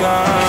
God.